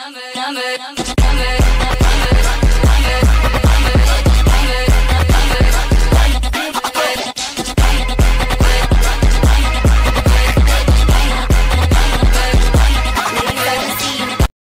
number, number, number.